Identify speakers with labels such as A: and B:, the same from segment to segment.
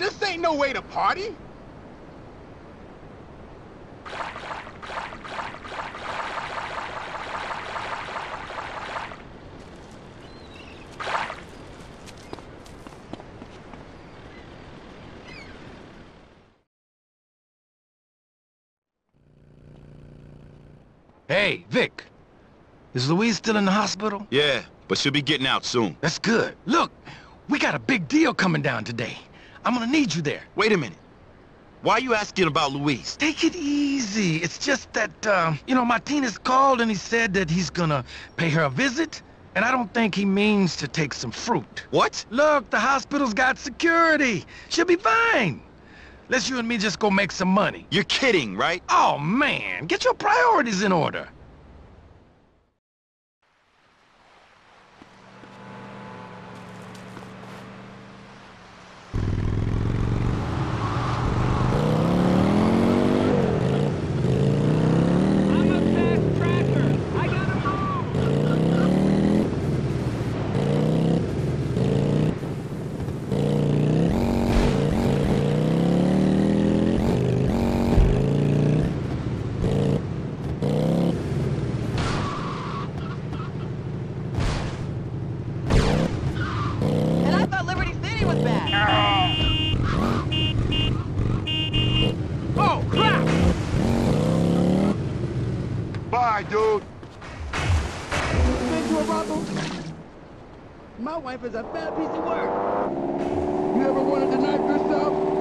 A: This ain't no way to party.
B: Hey, Vic. Is Louise still in the hospital?
C: Yeah, but she'll be getting out soon.
B: That's good. Look, we got a big deal coming down today. I'm gonna need you there.
C: Wait a minute. Why are you asking about Louise?
B: Take it easy. It's just that, uh, you know, Martinez called and he said that he's gonna pay her a visit, and I don't think he means to take some fruit.
C: What?
B: Look, the hospital's got security. She'll be fine. Let's you and me just go make some money.
C: You're kidding, right?
B: Oh, man, get your priorities in order.
D: I'm a fast tracker. I gotta move.
E: And I thought Liberty City was bad.
D: Oh, crap!
A: Dude.
E: A? My wife is a bad piece of work.
A: You ever wanted to knife yourself?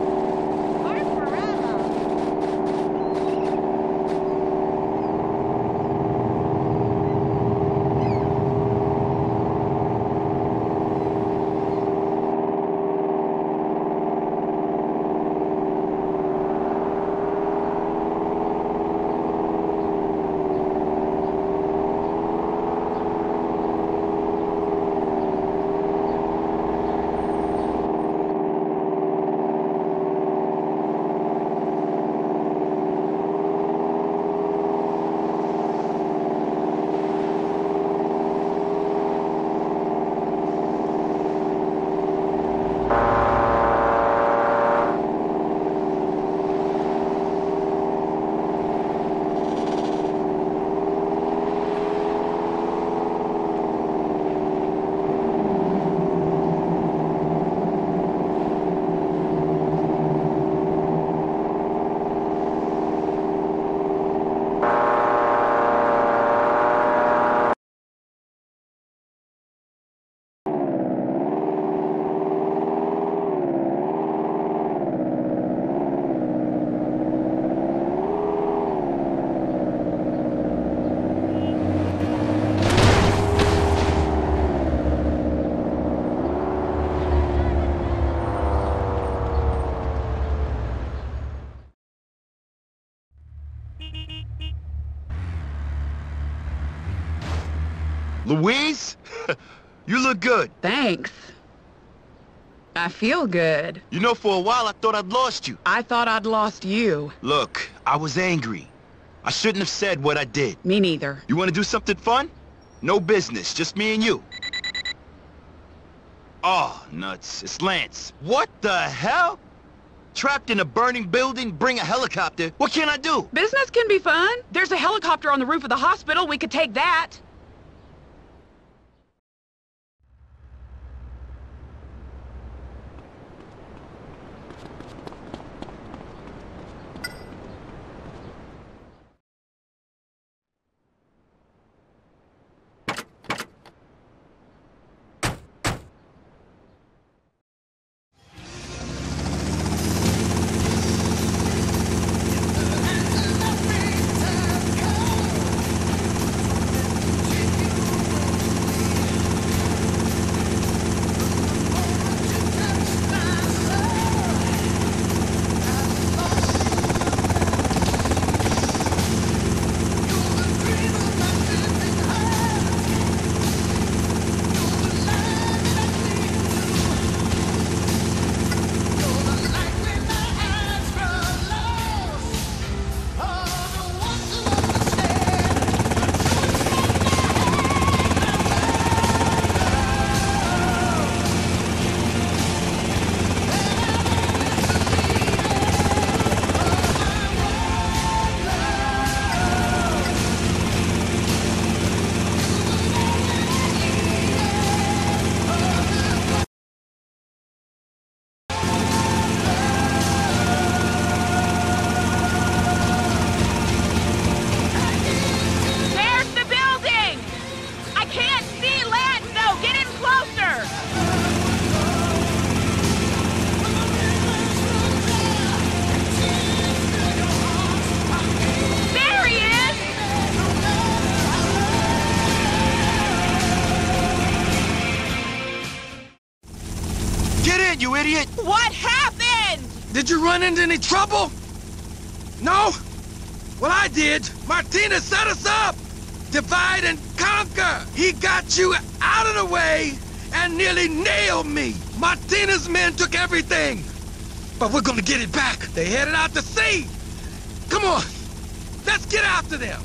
C: Louise? you look good.
F: Thanks. I feel good.
C: You know, for a while I thought I'd lost you.
F: I thought I'd lost you.
C: Look, I was angry. I shouldn't have said what I did.
F: Me neither.
C: You want to do something fun? No business, just me and you. Oh, nuts. It's Lance. What the hell? Trapped in a burning building, bring a helicopter. What can I do?
F: Business can be fun. There's a helicopter on the roof of the hospital. We could take that.
B: Did you run into any trouble? No? Well, I did. Martinez set us up. Divide and conquer. He got you out of the way and nearly nailed me. Martinez's men took everything. But we're gonna get it back. They headed out to sea. Come on. Let's get after them.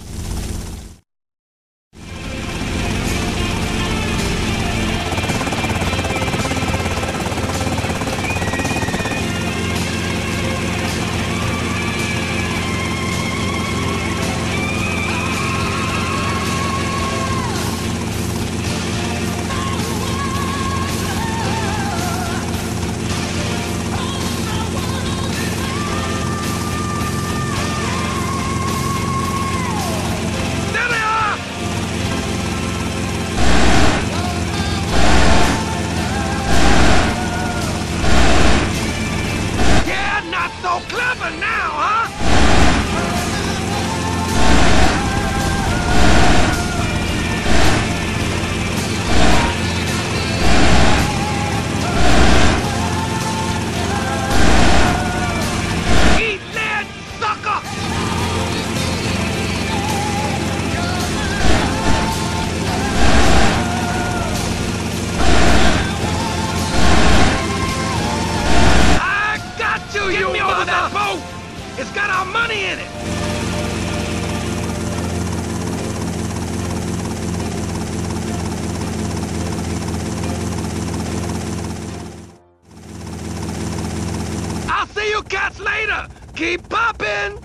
B: I'll see you cats later! Keep popping!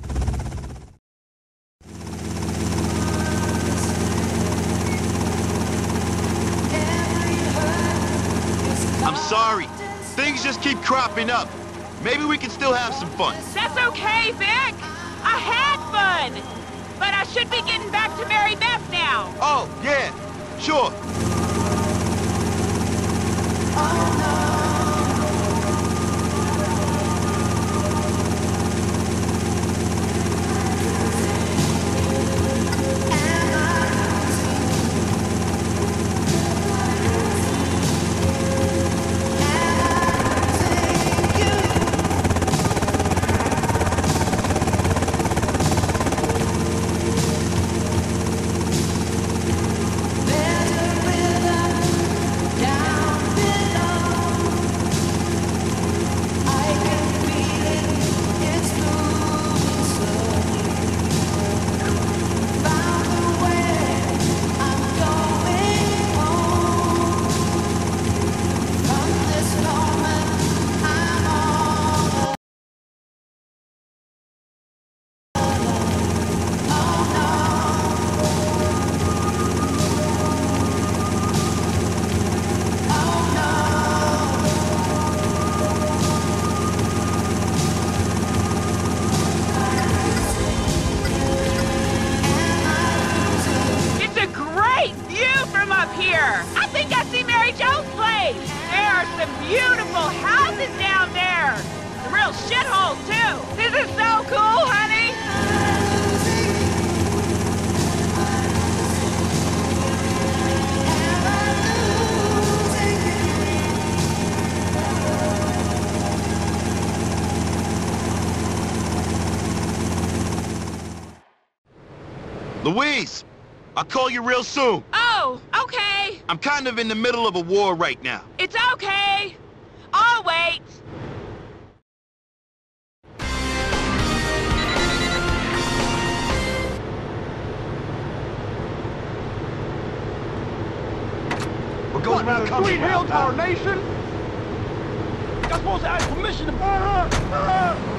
C: I'm sorry. Things just keep cropping up. Maybe we can still have some fun.
F: That's okay, Vic. I had fun. But I should be getting back to Mary Beth now.
C: Oh, yeah, sure.
F: Oh, it's here. I think I see Mary Jo's place. There are some beautiful houses down there. Some real shitholes, too. This is so cool, honey.
C: Louise, I'll call you real soon.
F: Oh.
C: I'm kind of in the middle of a war right now.
F: It's okay. I'll wait.
A: We're going around country
E: Sweet
A: now,
E: Hills, our nation.
A: I'm supposed to ask permission to... Uh-huh, uh-huh.